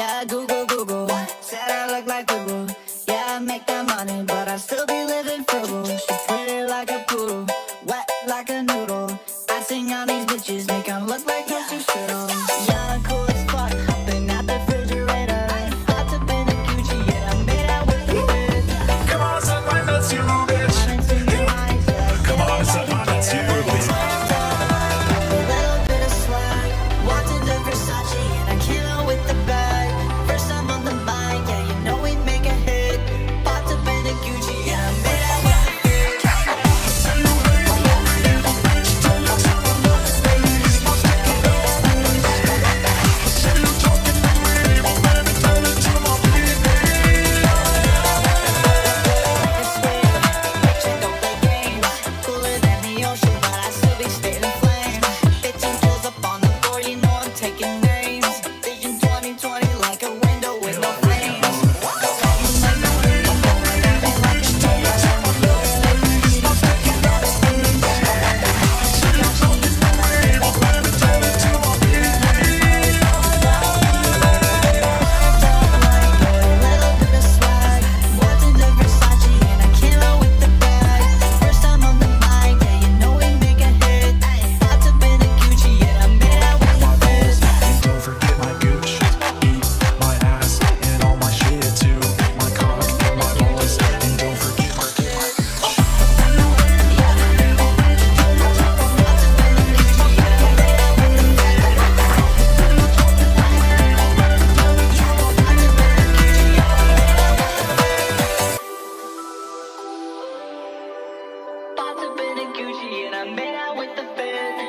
Yeah, Google, Google. Said I look like Google. Yeah, I make that money, but I still be living frugal. She pretty like a poodle. and I made out with the fans.